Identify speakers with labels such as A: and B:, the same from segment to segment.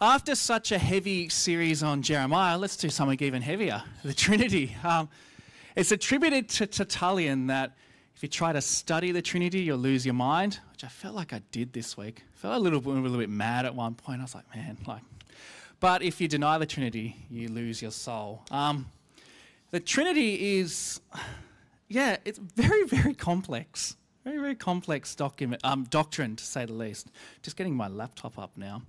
A: after such a heavy series on Jeremiah, let's do something even heavier the Trinity. Um, it's attributed to Tertullian that if you try to study the Trinity, you'll lose your mind, which I felt like I did this week. I felt a little, a little bit mad at one point. I was like, man, like. But if you deny the Trinity, you lose your soul. Um, the Trinity is, yeah, it's very, very complex. Very, very complex document, um, doctrine, to say the least. Just getting my laptop up now.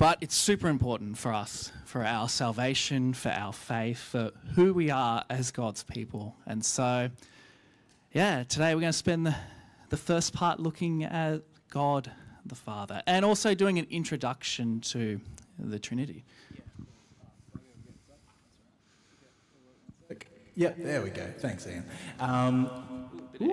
A: But it's super important for us, for our salvation, for our faith, for who we are as God's people. And so, yeah, today we're going to spend the, the first part looking at God the Father and also doing an introduction to the Trinity.
B: Yeah, there we go. Thanks, Ian. Um,
A: Ooh.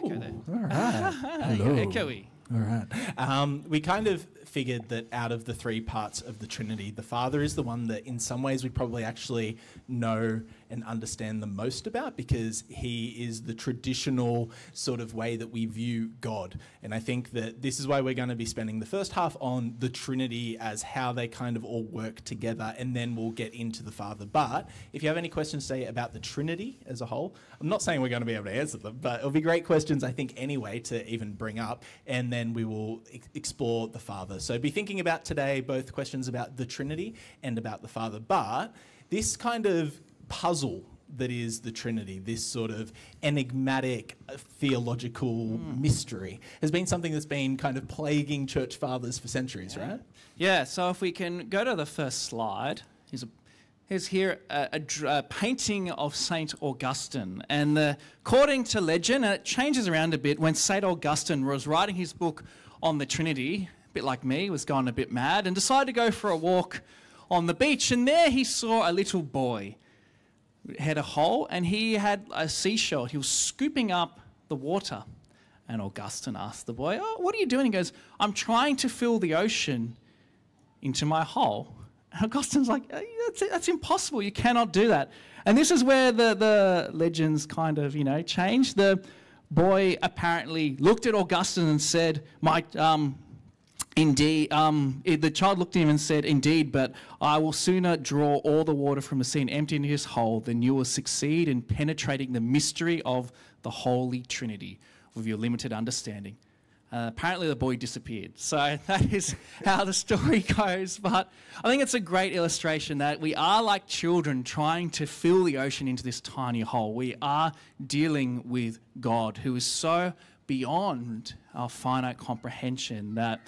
B: All right. Hello.
A: Echoey.
B: All right. Um, we kind of figured that out of the three parts of the Trinity, the Father is the one that, in some ways, we probably actually know and understand the most about because he is the traditional sort of way that we view God. And I think that this is why we're going to be spending the first half on the Trinity as how they kind of all work together, and then we'll get into the Father. But if you have any questions, say, about the Trinity as a whole, I'm not saying we're going to be able to answer them, but it'll be great questions, I think, anyway, to even bring up, and then we will ex- explore the Father. So be thinking about today both questions about the Trinity and about the Father. But this kind of puzzle that is the Trinity, this sort of enigmatic uh, theological mm. mystery, has been something that's been kind of plaguing church fathers for centuries,
A: yeah.
B: right?
A: Yeah, so if we can go to the first slide, here's, a, here's here a, a, a painting of St. Augustine. And the, according to legend, and it changes around a bit, when St. Augustine was writing his book on the Trinity, a bit like me, was gone a bit mad, and decided to go for a walk on the beach. And there he saw a little boy had a hole and he had a seashell. He was scooping up the water. And Augustine asked the boy, Oh, what are you doing? He goes, I'm trying to fill the ocean into my hole. And Augustine's like, that's, that's impossible. You cannot do that. And this is where the, the legends kind of, you know, change. The boy apparently looked at Augustine and said, My, um, Indeed, um, the child looked at him and said, Indeed, but I will sooner draw all the water from sea and empty into his hole than you will succeed in penetrating the mystery of the Holy Trinity with your limited understanding. Uh, apparently, the boy disappeared. So that is how the story goes. But I think it's a great illustration that we are like children trying to fill the ocean into this tiny hole. We are dealing with God who is so beyond our finite comprehension that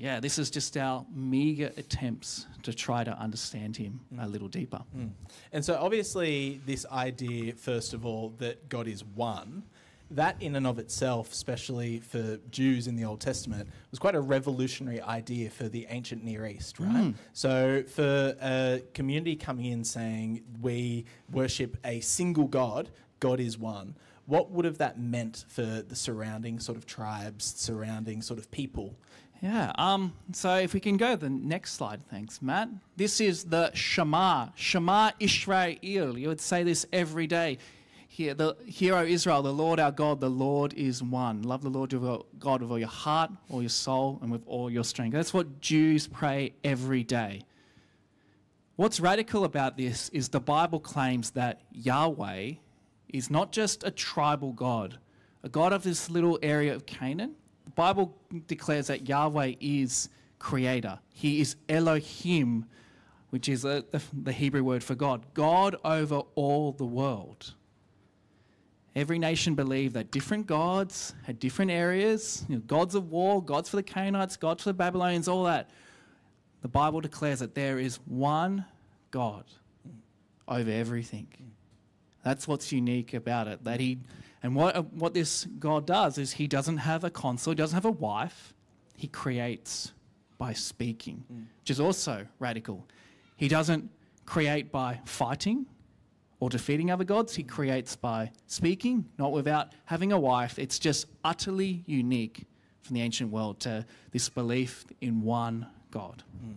A: yeah, this is just our meager attempts to try to understand him mm. a little deeper.
B: Mm. And so, obviously, this idea, first of all, that God is one, that in and of itself, especially for Jews in the Old Testament, was quite a revolutionary idea for the ancient Near East, right? Mm. So, for a community coming in saying, we worship a single God, God is one, what would have that meant for the surrounding sort of tribes, surrounding sort of people?
A: Yeah. Um, so if we can go to the next slide, thanks, Matt. This is the Shema. Shema Israel. You would say this every day. Here, the hero Israel, the Lord our God, the Lord is one. Love the Lord your God with all your heart, all your soul, and with all your strength. That's what Jews pray every day. What's radical about this is the Bible claims that Yahweh is not just a tribal God, a God of this little area of Canaan Bible declares that Yahweh is creator. He is Elohim, which is a, the, the Hebrew word for God, God over all the world. Every nation believed that different gods had different areas, you know, gods of war, gods for the Canaanites, gods for the Babylonians, all that. The Bible declares that there is one God over everything. That's what's unique about it, that he and what, uh, what this God does is he doesn't have a consort, he doesn't have a wife, he creates by speaking, mm. which is also radical. He doesn't create by fighting or defeating other gods, he creates by speaking, not without having a wife. It's just utterly unique from the ancient world to this belief in one God. Mm.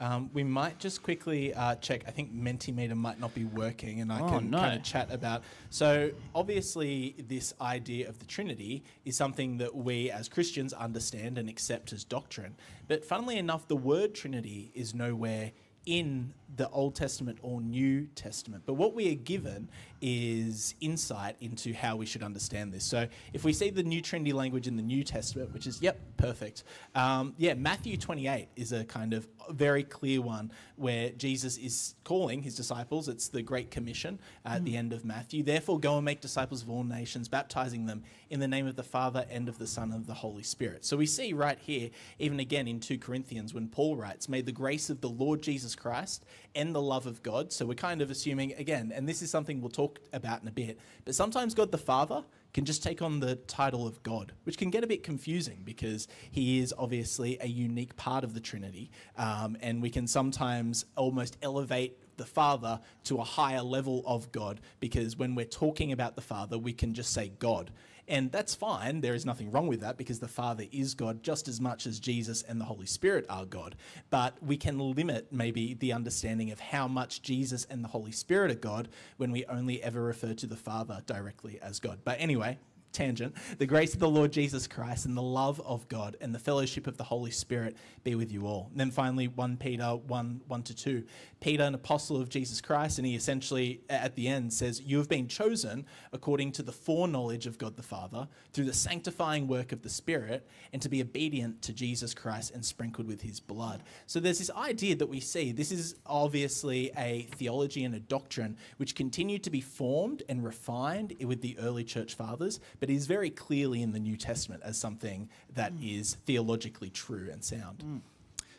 B: Um, we might just quickly uh, check. I think Mentimeter might not be working, and I
A: Oh,
B: can
A: no.
B: kind of chat about. So, obviously, this idea of the Trinity is something that we as Christians understand and accept as doctrine. But funnily enough, the word Trinity is nowhere in the Old Testament or New Testament. But what we are given is insight into how we should understand this. So if we see the New trendy language in the New Testament, which is, yep, perfect. Um, yeah, Matthew 28 is a kind of very clear one where Jesus is calling his disciples. It's the Great Commission at the end of Matthew. Therefore, go and make disciples of all nations, baptizing them in the name of the Father and of the Son and of the Holy Spirit. So we see right here, even again in 2 Corinthians, when Paul writes, May the grace of the Lord Jesus Christ and the love of God. So we're kind of assuming, again, and this is something we'll talk about in a bit, but sometimes God the Father can just take on the title of God, which can get a bit confusing because he is obviously a unique part of the Trinity. Um, and we can sometimes almost elevate the Father to a higher level of God because when we're talking about the Father, we can just say God. And that's fine. There is nothing wrong with that because the Father is God just as much as Jesus and the Holy Spirit are God. But we can limit maybe the understanding of how much Jesus and the Holy Spirit are God when we only ever refer to the Father directly as God. But anyway, tangent. The grace of the Lord Jesus Christ and the love of God and the fellowship of the Holy Spirit be with you all. And then finally, 1 Peter 1 1 to 2. Peter, an apostle of Jesus Christ, and he essentially at the end says, You have been chosen according to the foreknowledge of God the Father through the sanctifying work of the Spirit and to be obedient to Jesus Christ and sprinkled with his blood. So there's this idea that we see. This is obviously a theology and a doctrine which continued to be formed and refined with the early church fathers, but is very clearly in the New Testament as something that mm. is theologically true and sound. Mm.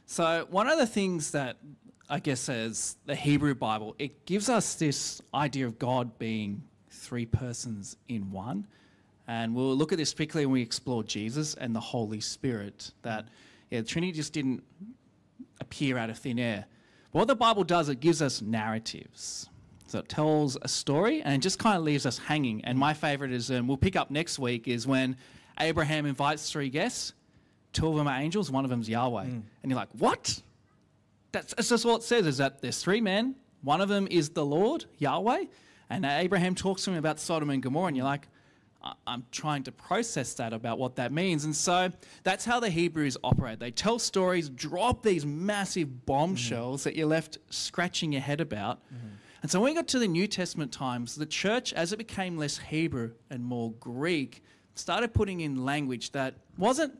A: So one of the things that I guess as the Hebrew Bible, it gives us this idea of God being three persons in one. And we'll look at this particularly when we explore Jesus and the Holy Spirit. That yeah, the Trinity just didn't appear out of thin air. But What the Bible does, it gives us narratives. So it tells a story and just kind of leaves us hanging. And my favorite is, um, we'll pick up next week, is when Abraham invites three guests. Two of them are angels, one of them's Yahweh. Mm. And you're like, what? That's, that's just what it says, is that there's three men. One of them is the Lord, Yahweh. And Abraham talks to him about Sodom and Gomorrah. And you're like, I'm trying to process that about what that means. And so that's how the Hebrews operate. They tell stories, drop these massive mm-hmm. bombshells that you're left scratching your head about. Mm-hmm. And so when we got to the New Testament times, the church, as it became less Hebrew and more Greek, started putting in language that wasn't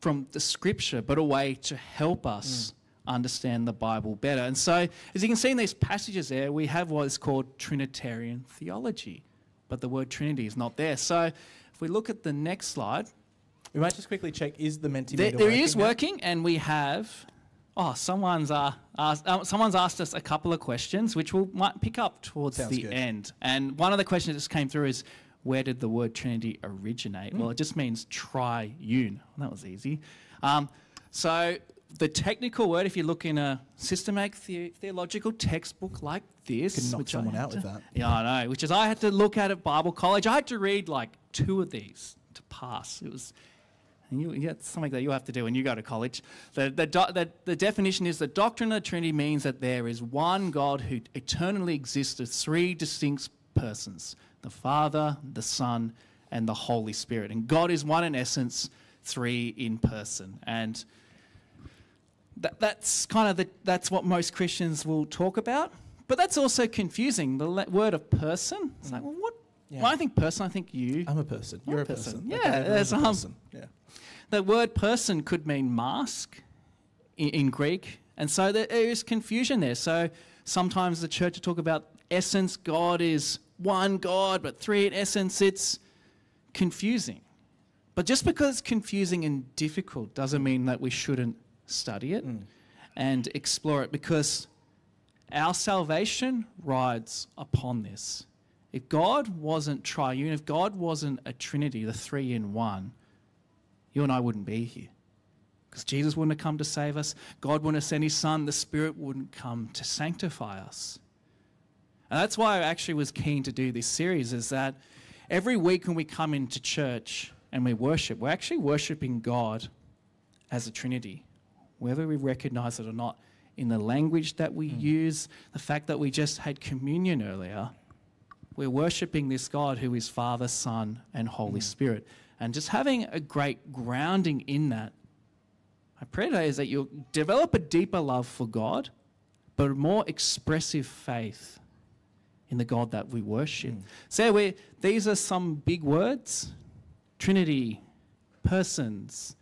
A: from the scripture, but a way to help us mm. understand the Bible better. And so, as you can see in these passages there, we have what is called Trinitarian theology, but the word Trinity is not there. So, if we look at the next slide,
B: We might just quickly check is the Mentimeter
A: there, there
B: working
A: is
B: now?
A: working, and we have. Oh, someone's uh, asked, uh, someone's asked us a couple of questions, which we'll might pick up towards
B: Sounds
A: the
B: good.
A: end. And one of the questions that just came through is, where did the word Trinity originate?
B: Hmm.
A: Well, it just means triune. That was easy. Um, so the technical word, if you look in a systematic the- theological textbook like this,
B: Could knock
A: which
B: someone out with that.
A: Yeah, I know. Which is I had to look at at Bible college. I had to read like two of these to pass. It was and you, yeah, it's something that you have to do when you go to college. The, the, the, the definition is the doctrine of the Trinity means that there is one God who eternally exists as three distinct persons the Father, the Son, and the Holy Spirit. And God is one in essence, three in person. And that, that's kind of the, that's what most Christians will talk about. But that's also confusing. The word of person. It's like, well, what?
B: Yeah.
A: When I think person, I think you.
B: I'm a person. You're
A: a
B: person.
A: person. Yeah,
B: everyone's
A: there's,
B: a
A: um,
B: person. Yeah.
A: The word person could mean mask in, in Greek. And so there is confusion there. So sometimes the church will talk about essence, God is one God, but three in essence, it's confusing. But just because it's confusing and difficult doesn't mean that we shouldn't study it and explore it because our salvation rides upon this. If God wasn't triune, if God wasn't a trinity, the three in one, you and I wouldn't be here. Because Jesus wouldn't have come to save us, God wouldn't have sent his son, the Spirit wouldn't come to sanctify us. And that's why I actually was keen to do this series, is that every week when we come into church and we worship, we're actually worshiping God as a Trinity, whether we recognize it or not. in the language that we hmm. use, the fact that we just had communion earlier. We're worshipping this God who is Father, Son, and Holy mm. Spirit. And just having a great grounding in that, my prayer today is that you'll develop a deeper love for God, but a more expressive faith in the God that we worship. Mm. So we these are some big words Trinity, persons,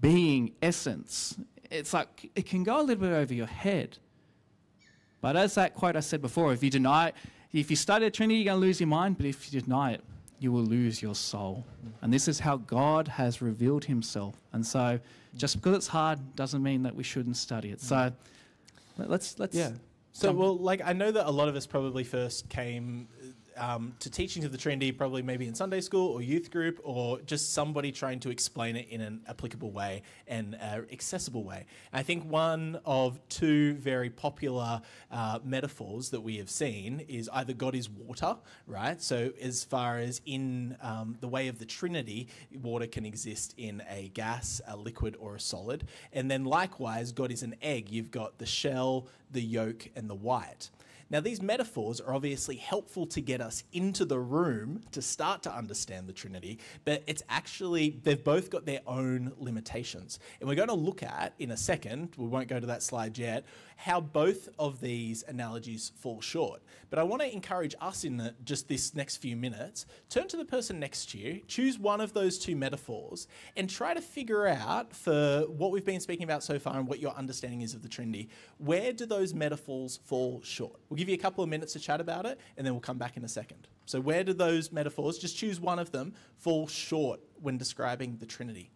A: being, essence. It's like it can go a little bit over your head. But as that quote I said before, if you deny it, if you study the Trinity, you're going to lose your mind, but if you deny it, you will lose your soul. And this is how God has revealed himself. And so just because it's hard doesn't mean that we shouldn't study it. So mm. let- let's let's
B: Yeah. So,
A: jump-
B: well, like I know that a lot of us probably first came um, to teachings of the Trinity, probably maybe in Sunday school or youth group, or just somebody trying to explain it in an applicable way and uh, accessible way. I think one of two very popular uh, metaphors that we have seen is either God is water, right? So, as far as in um, the way of the Trinity, water can exist in a gas, a liquid, or a solid. And then likewise, God is an egg. You've got the shell, the yolk, and the white. Now, these metaphors are obviously helpful to get us into the room to start to understand the Trinity, but it's actually, they've both got their own limitations. And we're going to look at in a second, we won't go to that slide yet, how both of these analogies fall short. But I want to encourage us in the, just this next few minutes, turn to the person next to you, choose one of those two metaphors, and try to figure out for what we've been speaking about so far and what your understanding is of the Trinity, where do those metaphors fall short? We'll give you a couple of minutes to chat about it, and then we'll come back in a second. So, where do those metaphors, just choose one of them, fall short when describing the Trinity?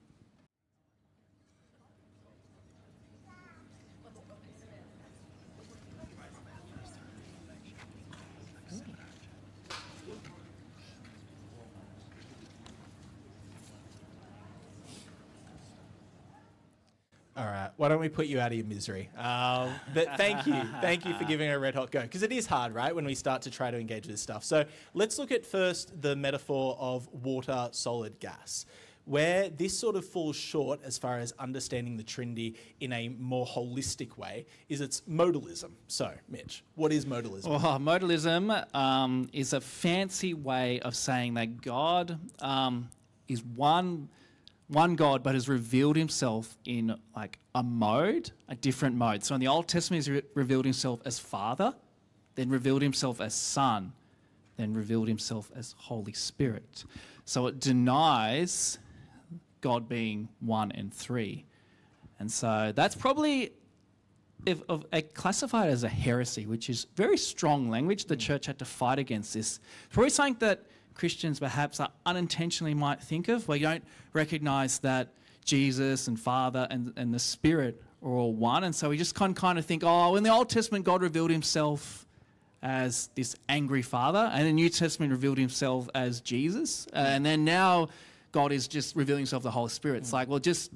B: All right. Why don't we put you out of your misery? Um, but thank you. Thank you for giving a red hot go. Because it is hard, right, when we start to try to engage with this stuff. So let's look at first the metaphor of water, solid, gas. Where this sort of falls short as far as understanding the Trinity in a more holistic way is its modalism. So, Mitch, what is modalism?
A: Modalism um, is a fancy way of saying that God um, is one, one God, but has revealed Himself in like a mode, a different mode. So in the Old Testament, He's re- revealed Himself as Father, then revealed Himself as Son, then revealed Himself as Holy Spirit. So it denies God being one and three, and so that's probably if, of, classified as a heresy, which is very strong language. The church had to fight against this. It's probably something that Christians perhaps are unintentionally might think of, where you don't recognize that Jesus and Father and, and the Spirit are all one. And so we just kind kind of think, oh, in the Old Testament, God revealed himself as this angry Father, and the New Testament revealed himself as Jesus. Uh, and then now God is just revealing himself the Holy Spirit. It's like, well, just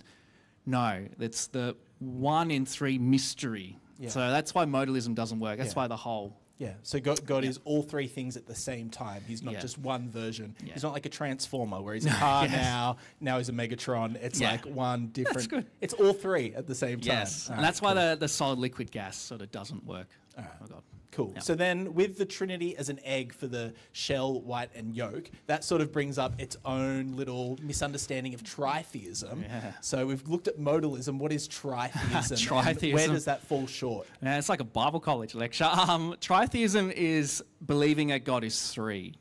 A: no, it's the one in three mystery.
B: Yeah.
A: So that's why modalism doesn't work. That's
B: Yeah.
A: why the whole.
B: Yeah, so God, God is all three things at the same time. He's not
A: Yeah.
B: just one version.
A: Yeah.
B: He's not like a transformer where he's a car
A: Yes.
B: now, now he's a Megatron. It's
A: Yeah.
B: like one different.
A: That's good.
B: It's all three at the same time.
A: Yes.
B: All
A: and
B: right,
A: that's why the, the solid liquid gas sort of doesn't work.
B: All right.
A: Oh, God.
B: Cool.
A: Yeah.
B: So then, with the Trinity as an egg for the shell, white, and yolk, that sort of brings up its own little misunderstanding of tritheism.
A: Yeah.
B: So we've looked at modalism. What is tritheism? tritheism. Where does that fall short?
A: Yeah, it's like a Bible college lecture. Um, tritheism is believing that God is three.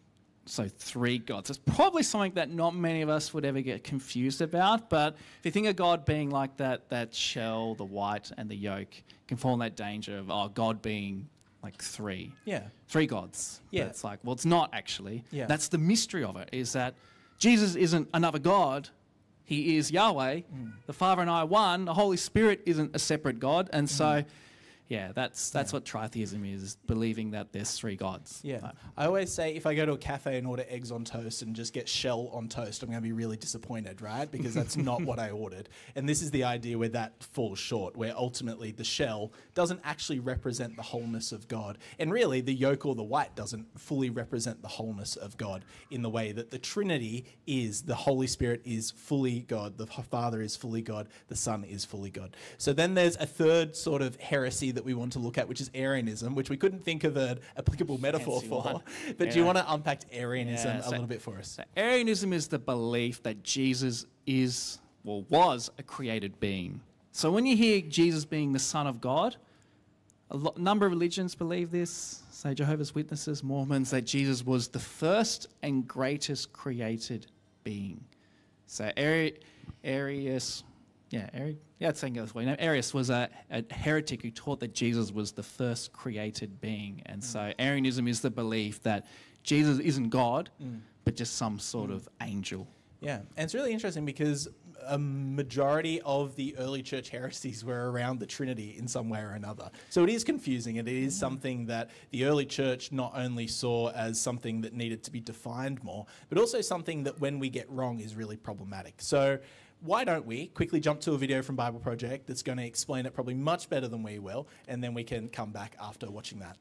A: So three gods. It's probably something that not many of us would ever get confused about. But if you think of God being like that, that shell, the white, and the yolk, you can fall in that danger of oh, God being like three.
B: Yeah.
A: Three gods. But
B: Yeah.
A: it's like, well, it's not actually.
B: Yeah.
A: That's the mystery of it, is that Jesus isn't another God. He is Yahweh.
B: Mm.
A: The Father and I are one. The Holy Spirit isn't a separate God. And so
B: Mm-hmm.
A: Yeah, that's that's what tritheism is: believing that there's three gods.
B: Yeah.
A: But-
B: I always say if I go to a cafe and order eggs on toast and just get shell on toast, I'm going to be really disappointed, right? Because that's not what I ordered. And this is the idea where that falls short, where ultimately the shell doesn't actually represent the wholeness of God. And really, the yolk or the white doesn't fully represent the wholeness of God in the way that the Trinity is. The Holy Spirit is fully God, the Father is fully God, the Son is fully God. So then there's a third sort of heresy that we want to look at, which is Arianism, which we couldn't think of an applicable metaphor for.
A: one.
B: But do you want to unpack Arianism
A: Yeah,
B: a little bit for us?
A: So Arianism is the belief that Jesus is, well, was a created being. So when you hear Jesus being the Son of God, a number of religions believe this. Say Jehovah's Witnesses, Mormons, that Jesus was the first and greatest created being. So Ari- Arius, yeah, Ari, yeah, it's saying it this way. No, Arius was a, a heretic who taught that Jesus was the first created being, and so mm. Arianism is the belief that Jesus isn't God, mm. but just some sort mm. of angel.
B: Yeah, and it's really interesting because a majority of the early church heresies were around the Trinity in some way or another. So it is confusing, and it is something that the early church not only saw as something that needed to be defined more, but also something that when we get wrong is really problematic. So why don't we quickly jump to a video from Bible Project that's going to explain it probably much better than we will, and then we can come back after watching that.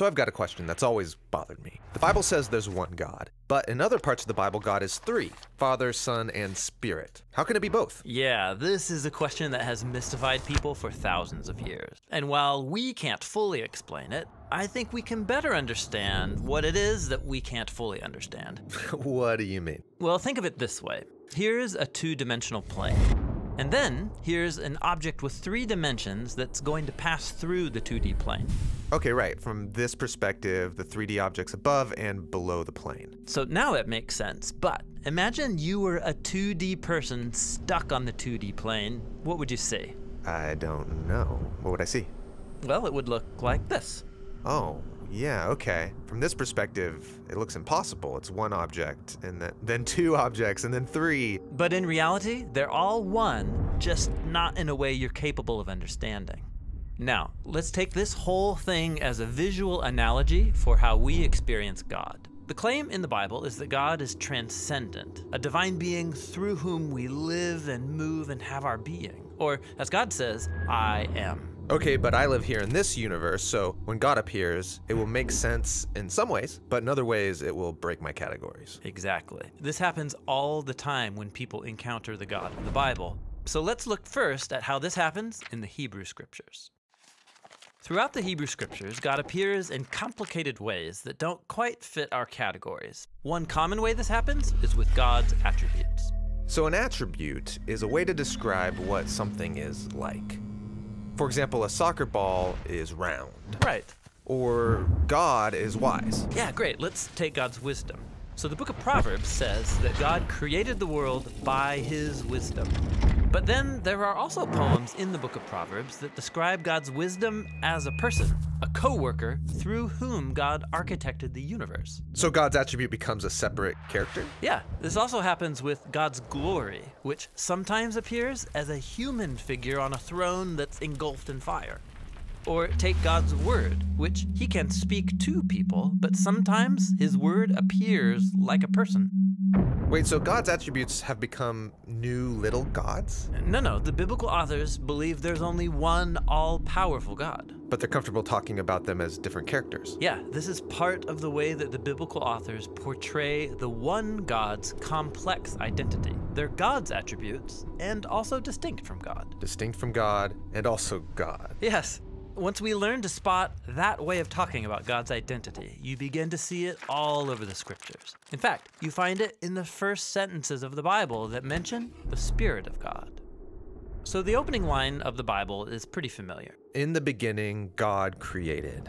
C: So I've got a question that's always bothered me. The Bible says there's one God, but in other parts of the Bible, God is three Father, Son, and Spirit. How can it be both?
D: Yeah, this is a question that has mystified people for thousands of years. And while we can't fully explain it, I think we can better understand what it is that we can't fully understand.
C: what do you mean?
D: Well, think of it this way here's a two dimensional plane. And then here's an object with three dimensions that's going to pass through the 2D plane.
C: Okay, right. From this perspective, the 3D objects above and below the plane.
D: So now it makes sense. But imagine you were a 2D person stuck on the 2D plane. What would you see?
C: I don't know. What would I see?
D: Well, it would look like this.
C: Oh, yeah, okay. From this perspective, it looks impossible. It's one object, and then, two objects, and then three.
D: But in reality, they're all one, just not in a way you're capable of understanding. Now, let's take this whole thing as a visual analogy for how we experience God. The claim in the Bible is that God is transcendent, a divine being through whom we live and move and have our being. Or, as God says, I am.
C: Okay, but I live here in this universe, so when God appears, it will make sense in some ways, but in other ways, it will break my categories.
D: Exactly. This happens all the time when people encounter the God of the Bible. So let's look first at how this happens in the Hebrew Scriptures. Throughout the Hebrew Scriptures, God appears in complicated ways that don't quite fit our categories. One common way this happens is with God's attributes.
C: So, an attribute is a way to describe what something is like. For example, a soccer ball is round,
D: Right.
C: or God is wise.
D: Yeah, great. Let's take God's wisdom. So the book of Proverbs says that God created the world by his wisdom. But then there are also poems in the book of Proverbs that describe God's wisdom as a person, a co worker through whom God architected the universe.
C: So, God's attribute becomes a separate character?
D: Yeah, this also happens with God's glory, which sometimes appears as a human figure on a throne that's engulfed in fire. Or take God's word, which he can speak to people, but sometimes his word appears like a person.
C: Wait, so God's attributes have become new little gods?
D: No, no, the biblical authors believe there's only one all powerful God.
C: But they're comfortable talking about them as different characters.
D: Yeah, this is part of the way that the biblical authors portray the one God's complex identity. They're God's attributes and also distinct from God.
C: Distinct from God and also God.
D: Yes. Once we learn to spot that way of talking about God's identity, you begin to see it all over the scriptures. In fact, you find it in the first sentences of the Bible that mention the Spirit of God. So the opening line of the Bible is pretty familiar.
C: In the beginning, God created.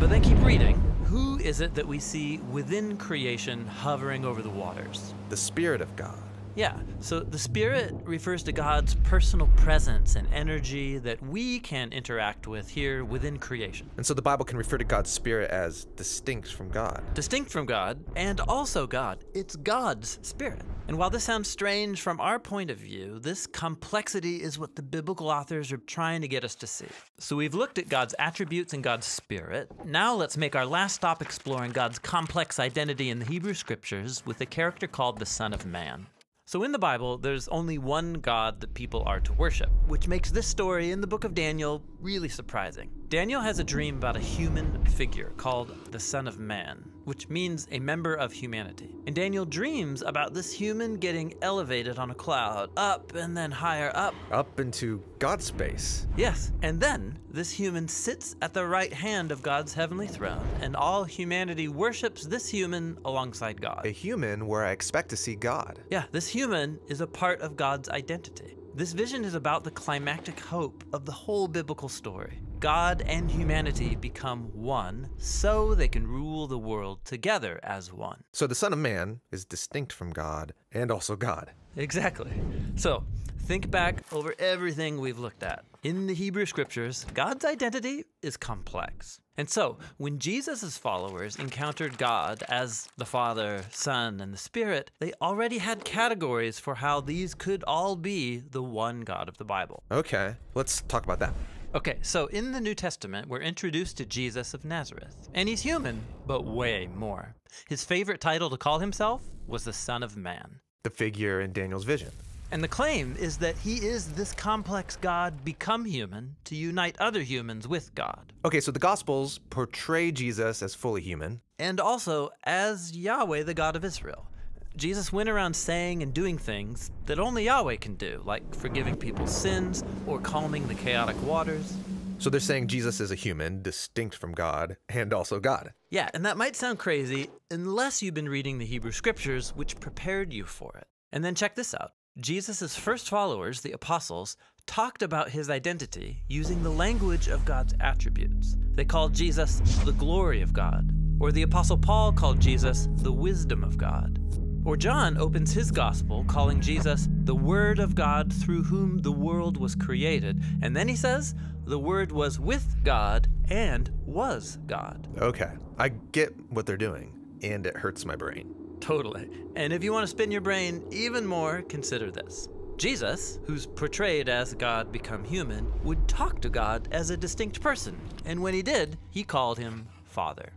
D: But then keep reading. Who is it that we see within creation hovering over the waters?
C: The Spirit of God.
D: Yeah, so the Spirit refers to God's personal presence and energy that we can interact with here within creation.
C: And so the Bible can refer to God's Spirit as distinct from God.
D: Distinct from God and also God. It's God's Spirit. And while this sounds strange from our point of view, this complexity is what the biblical authors are trying to get us to see. So we've looked at God's attributes and God's Spirit. Now let's make our last stop exploring God's complex identity in the Hebrew Scriptures with a character called the Son of Man. So in the Bible, there's only one God that people are to worship, which makes this story in the book of Daniel really surprising. Daniel has a dream about a human figure called the Son of Man, which means a member of humanity. And Daniel dreams about this human getting elevated on a cloud, up and then higher up.
C: Up into God's space.
D: Yes, and then this human sits at the right hand of God's heavenly throne, and all humanity worships this human alongside God.
C: A human where I expect to see God.
D: Yeah, this human is a part of God's identity. This vision is about the climactic hope of the whole biblical story. God and humanity become one so they can rule the world together as one.
C: So the Son of Man is distinct from God and also God.
D: Exactly. So, think back over everything we've looked at. In the Hebrew scriptures, God's identity is complex. And so, when Jesus' followers encountered God as the Father, Son, and the Spirit, they already had categories for how these could all be the one God of the Bible.
C: Okay, let's talk about that.
D: Okay, so in the New Testament, we're introduced to Jesus of Nazareth. And he's human, but way more. His favorite title to call himself was the Son of Man.
C: The figure in Daniel's vision.
D: And the claim is that he is this complex God become human to unite other humans with God.
C: Okay, so the Gospels portray Jesus as fully human.
D: And also as Yahweh, the God of Israel. Jesus went around saying and doing things that only Yahweh can do, like forgiving people's sins or calming the chaotic waters.
C: So they're saying Jesus is a human, distinct from God, and also God.
D: Yeah, and that might sound crazy unless you've been reading the Hebrew scriptures, which prepared you for it. And then check this out Jesus' first followers, the apostles, talked about his identity using the language of God's attributes. They called Jesus the glory of God, or the apostle Paul called Jesus the wisdom of God. Or John opens his gospel calling Jesus the Word of God through whom the world was created. And then he says, the Word was with God and was God.
C: Okay, I get what they're doing, and it hurts my brain.
D: Totally. And if you want to spin your brain even more, consider this. Jesus, who's portrayed as God become human, would talk to God as a distinct person. And when he did, he called him Father.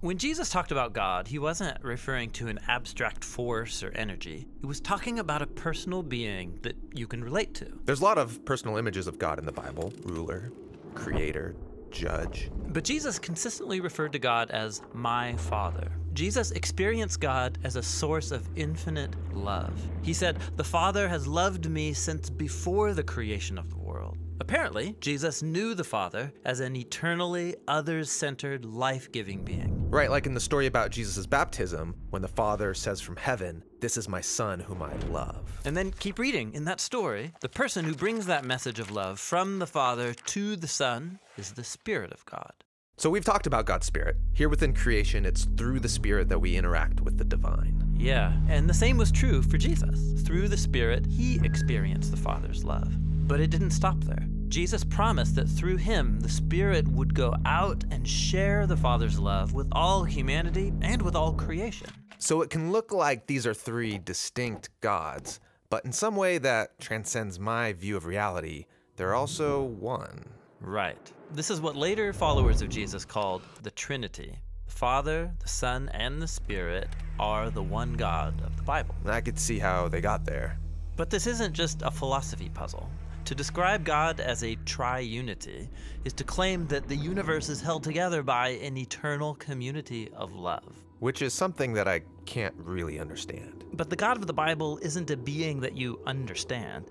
D: When Jesus talked about God, he wasn't referring to an abstract force or energy. He was talking about a personal being that you can relate to.
C: There's a lot of personal images of God in the Bible ruler, creator, judge.
D: But Jesus consistently referred to God as my Father. Jesus experienced God as a source of infinite love. He said, The Father has loved me since before the creation of the world. Apparently, Jesus knew the Father as an eternally others centered, life giving being.
C: Right, like in the story about Jesus' baptism, when the Father says from heaven, This is my Son whom I love.
D: And then keep reading. In that story, the person who brings that message of love from the Father to the Son is the Spirit of God.
C: So we've talked about God's Spirit. Here within creation, it's through the Spirit that we interact with the divine.
D: Yeah, and the same was true for Jesus. Through the Spirit, he experienced the Father's love. But it didn't stop there. Jesus promised that through him, the Spirit would go out and share the Father's love with all humanity and with all creation.
C: So it can look like these are three distinct gods, but in some way that transcends my view of reality, they're also one.
D: Right. This is what later followers of Jesus called the Trinity. The Father, the Son, and the Spirit are the one God of the Bible.
C: And I could see how they got there.
D: But this isn't just a philosophy puzzle. To describe God as a triunity is to claim that the universe is held together by an eternal community of love.
C: Which is something that I can't really understand.
D: But the God of the Bible isn't a being that you understand.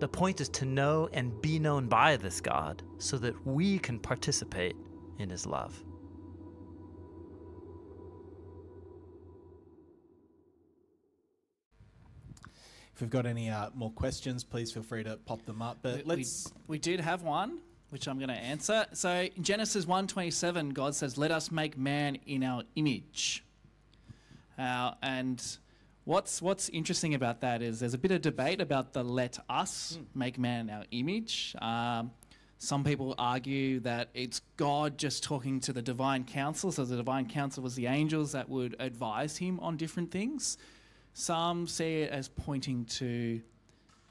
D: The point is to know and be known by this God so that we can participate in his love.
B: If we've got any uh, more questions, please feel free to pop them up. But
A: We-
B: let's.
A: we, we did have one which i'm going to answer so in genesis 1.27 god says let us make man in our image uh, and What's what's interesting about that is there's a bit of debate about the let us make man in our image. Um, some people argue that it's God just talking to the divine council, so the divine council was the angels that would advise him on different things. Some see it as pointing to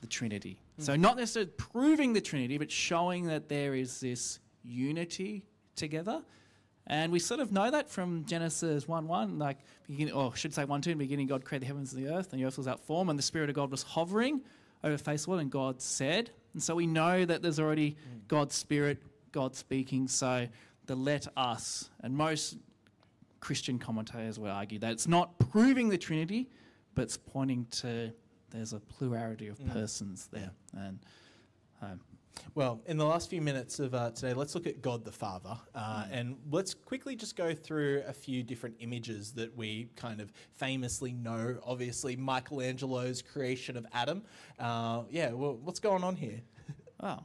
A: the Trinity. So not necessarily proving the Trinity, but showing that there is this unity together. And we sort of know that from Genesis 1 1, like, begin, or I should say 1 2, in the beginning, God created the heavens and the earth, and the earth was out form, and the Spirit of God was hovering over the face of the and God said. And so we know that there's already God's Spirit, God speaking. So the let us, and most Christian commentators would argue that it's not proving the Trinity, but it's pointing to there's a plurality of persons there. And um,
B: Well, in the last few minutes of uh, today, let's look at God the Father. Uh, and let's quickly just go through a few different images that we kind of famously know. Obviously, Michelangelo's creation of Adam. Uh, yeah, well, what's going on here?
A: oh,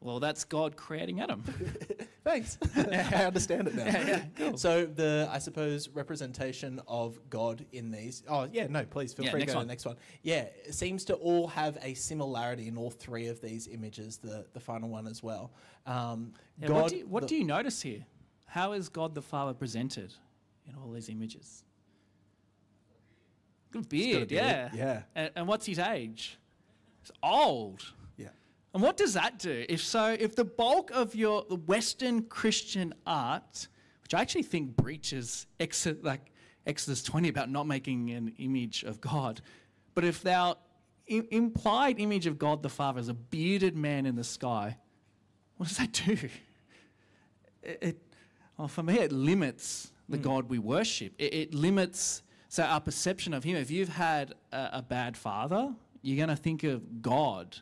A: well, that's God creating Adam.
B: Thanks. I understand it now. So the, I suppose, representation of God in these. Oh yeah, no, please feel
A: Yeah,
B: free to
A: next
B: go to
A: one.
B: the next one. Yeah, it seems to all have a similarity in all three of these images. The the final one as well. Um,
A: Yeah,
B: God.
A: what do you, what
B: the-
A: do you notice here? How is God the Father presented in all these images? Good
B: He's got a
A: beard,
B: beard,
A: yeah.
B: yeah.
A: And, and what's his age? It's old. And what does that do? If so, if the bulk of your Western Christian art, which I actually think breaches Exodus, like Exodus 20 about not making an image of God, but if thou i- implied image of God the Father is a bearded man in the sky, what does that do? It, it well, for me, it limits the hmm. God we worship. It, it limits so our perception of Him. If you've had a, a bad father, you're going to think of God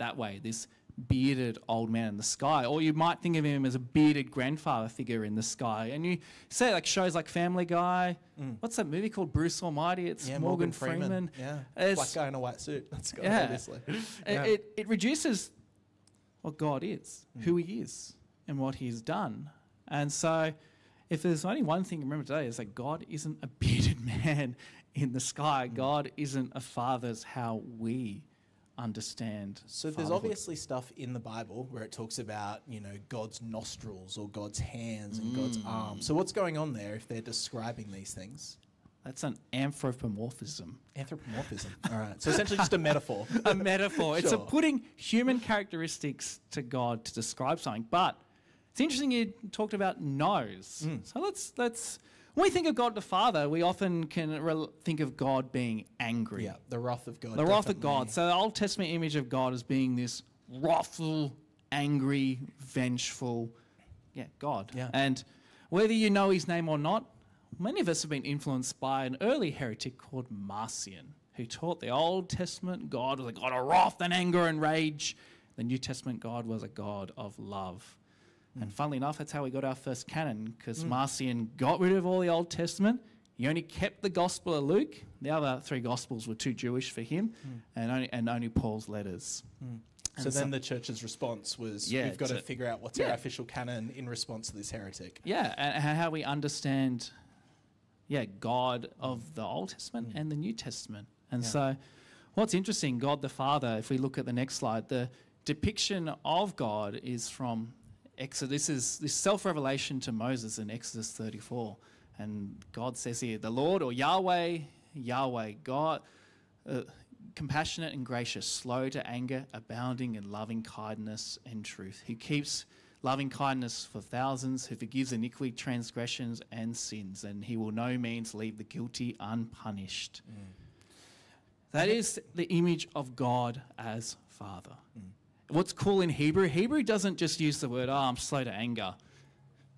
A: that way. This bearded old man in the sky, or you might think of him as a bearded grandfather figure in the sky. And you say like shows like Family Guy. Mm. What's that movie called? Bruce Almighty. It's
B: Yeah,
A: Morgan, Freeman.
B: Yeah,
A: It's-
B: black guy in a white suit. That's God,
A: Yeah.
B: obviously. Yeah.
A: it, it reduces what God is, mm. who He is, and what He's done. And so, if there's only one thing to remember today, is that God isn't a bearded man in the sky. Mm. God isn't a father's how we understand.
B: So there's obviously stuff in the Bible where it talks about, you know, God's nostrils or God's hands and God's
A: Mm.
B: arms. So what's going on there if they're describing these things?
A: that's an anthropomorphism,
B: Anthropomorphism. All right. So essentially just a metaphor.
A: a metaphor. It's a putting human characteristics to God to describe something. But it's interesting you talked about nose.
B: Mm.
A: So let's let's when we think of God the Father, we often can think of God being angry.
B: yeah, the wrath of God.
A: the wrath of. God. So the Old Testament image of God as being this wrathful, angry, vengeful, yeah, God.
B: Yeah.
A: And whether you know his name or not, many of us have been influenced by an early heretic called Marcion, who taught the Old Testament God was a God of wrath and anger and rage. The New Testament God was a God of love. And funnily enough, that's how we got our first canon, because mm. Marcion got rid of all the Old Testament. He only kept the Gospel of Luke. The other three Gospels were too Jewish for him, mm. and, only, and only Paul's letters. Mm.
B: So
A: And
B: then the church's response was,
A: Yeah,
B: we've got to
A: to-
B: figure out what's
A: yeah.
B: our official canon in response to this heretic.
A: Yeah, and and how we understand, yeah, God of the Old Testament and the New Testament. And
B: Yeah.
A: so, what's interesting, God the Father, if we look at the next slide, the depiction of God is from Exodus. This is this self-revelation to Moses in Exodus 34, and God says here, "The Lord or Yahweh, Yahweh, God." Uh, compassionate and gracious, slow to anger, abounding in loving kindness and truth, who keeps loving kindness for thousands, who forgives iniquity, transgressions, and sins, and he will no means leave the guilty unpunished. That is the image of God as Father. What's cool in Hebrew, Hebrew doesn't just use the word, oh, I'm slow to anger.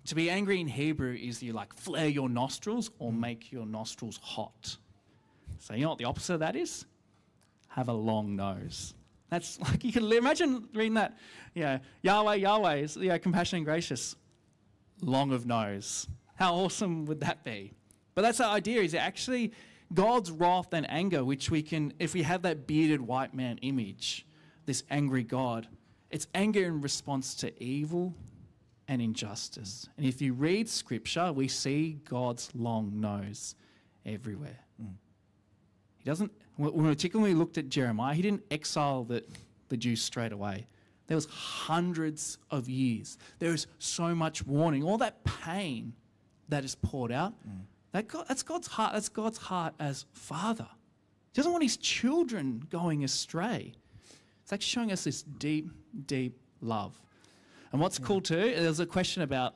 A: To be angry in Hebrew is you like flare your nostrils or mm. make your nostrils hot. So you know what the opposite of that is? Have a long nose. That's like you can imagine reading that. Yeah, Yahweh, Yahweh is yeah, compassionate and gracious, long of nose. How awesome would that be? But that's the idea. Is actually God's wrath and anger, which we can, if we have that bearded white man image, this angry God, it's anger in response to evil and injustice. And if you read Scripture, we see God's long nose everywhere. He doesn't, when particularly we looked at Jeremiah, he didn't exile the, the Jews straight away. There was hundreds of years. There is so much warning. All that pain that is poured out, that God, that's God's heart. That's God's heart as Father. He doesn't want his children going astray. It's actually showing us this deep, deep love. And what's cool too, there's a question about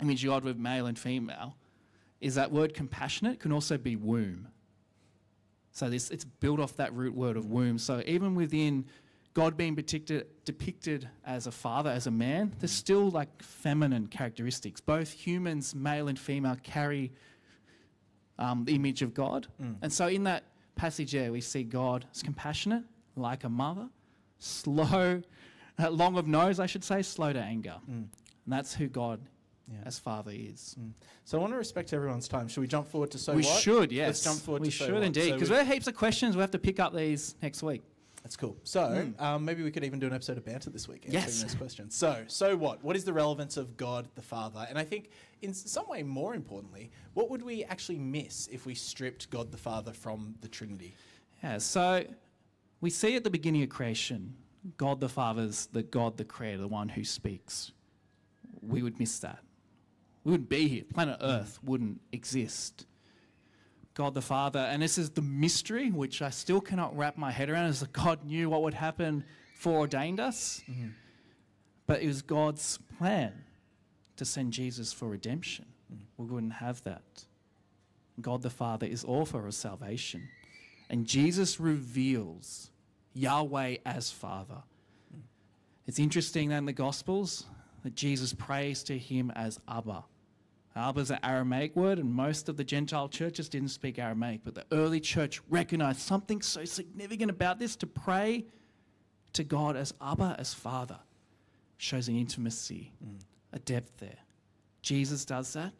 A: image of God with male and female. Is that word compassionate can also be womb. So this it's built off that root word of womb. So even within God being depicted, depicted as a father, as a man, there's still like feminine characteristics. Both humans, male and female, carry um, the image of God. And so in that passage there, we see God as compassionate, like a mother, slow, uh, long of nose, I should say, slow to anger. And that's who God
B: Yeah.
A: as Father is.
B: So I want to respect everyone's time. Should we jump forward to so
A: we
B: what?
A: should, yes.
B: Let's jump forward
A: we
B: to so
A: should indeed, because
B: we-
A: we have heaps of questions. We have to pick up these next week.
B: That's cool. So um, maybe we could even do an episode of banter this week answering
A: Yes.
B: those questions. So, so what? What is the relevance of God the Father? And I think, in some way, more importantly, what would we actually miss if we stripped God the Father from the Trinity?
A: Yeah, so we see at the beginning of creation, God the Father's the God the Creator, the one who speaks. We would miss that. We wouldn't be here. Planet Earth wouldn't exist. God the Father, and this is the mystery which I still cannot wrap my head around, is that God knew what would happen, foreordained us, mm-hmm. but it was God's plan to send Jesus for redemption. Mm. We wouldn't have that. God the Father is author of salvation. And Jesus reveals Yahweh as Father. It's interesting that in the Gospels that Jesus prays to him as Abba. Abba is an Aramaic word, and most of the Gentile churches didn't speak Aramaic, but the early church recognized something so significant about this to pray to God as Abba, as Father. Shows an intimacy, a depth there. Jesus does that.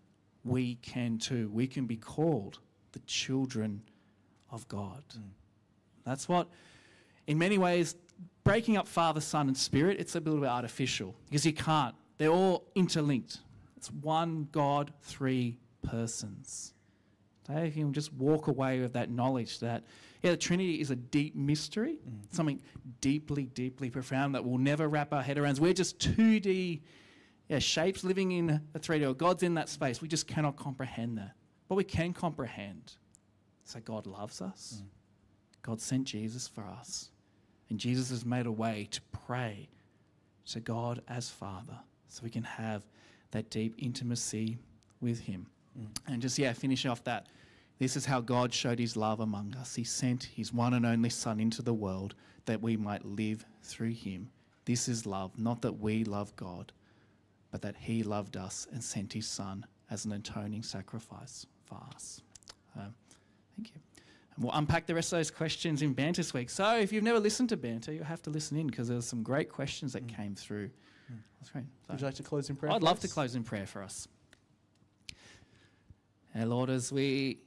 A: We can too. We can be called the children of God. That's what, in many ways, breaking up Father, Son, and Spirit, it's a little bit artificial because you can't. They're all interlinked. It's one God, three persons. Okay, you can just walk away with that knowledge that, yeah, the Trinity is a deep mystery, mm. something deeply, deeply profound that we'll never wrap our head around. We're just 2D yeah, shapes living in a 3D. God's in that space. We just cannot comprehend that. But we can comprehend. So God loves us. God sent Jesus for us. And Jesus has made a way to pray to God as Father so we can have that deep intimacy with Him. And just, yeah, finish off that. This is how God showed His love among us. He sent His one and only Son into the world that we might live through Him. This is love, not that we love God, but that He loved us and sent His Son as an atoning sacrifice for us. Um, thank you. And we'll unpack the rest of those questions in Banter this week. So if you've never listened to Banter, you'll have to listen in because there's some great questions that mm. came through. Mm. That's great. So
B: Would you like to close in prayer?
A: I'd love to close in prayer for us. Our Lord, as we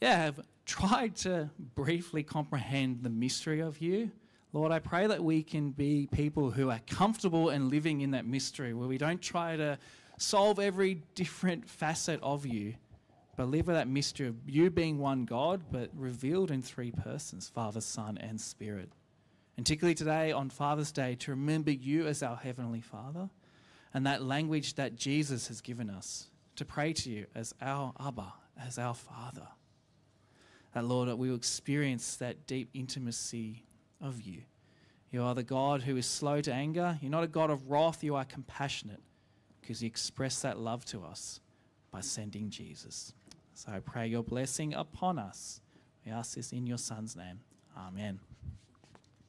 A: yeah, have tried to briefly comprehend the mystery of you, Lord, I pray that we can be people who are comfortable and living in that mystery, where we don't try to solve every different facet of you, with that mystery of you being one God, but revealed in three persons Father, Son, and Spirit. And particularly today on Father's Day, to remember you as our Heavenly Father and that language that Jesus has given us to pray to you as our Abba, as our Father. That, Lord, that we will experience that deep intimacy of you. You are the God who is slow to anger. You're not a God of wrath, you are compassionate because you express that love to us by sending Jesus. So I pray your blessing upon us. We ask this in your Son's name. Amen.